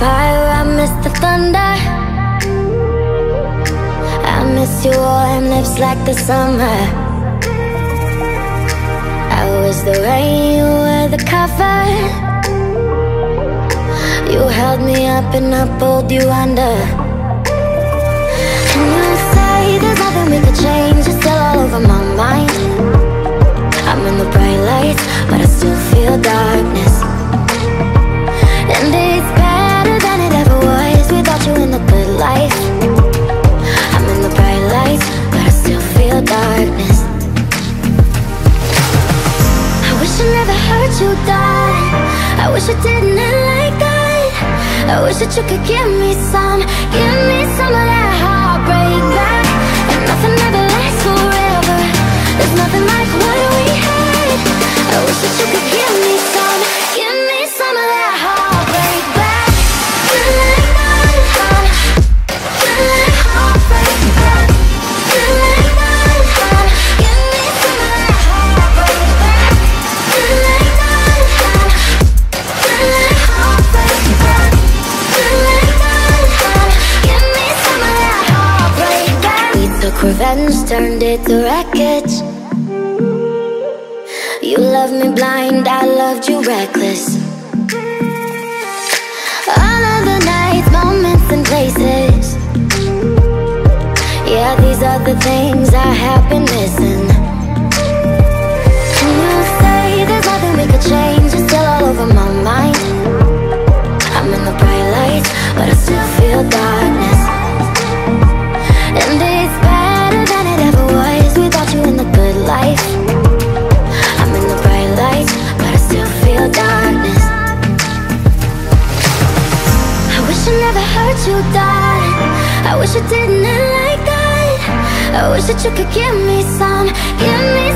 fire, I miss the thunder. I miss your warm lips like the summer. I was the rain, you were the cover. You held me up and I pulled you under. And you say there's nothing we could change you, darling I wish I didn't end like that. I wish that you could give me some Give me some of that heartbreak back. And nothing ever lasts forever. There's nothing like what revenge, turned it to wreckage you loved me blind, I loved you reckless. All of the nights, moments, and places. Yeah, these are the things I have been missing. And you say there's nothing we could change, it's still all over my mind. I'm in the bright lights, but I still feel darkness. You, darling. I wish it didn't end like that. I wish that you could give me some, give me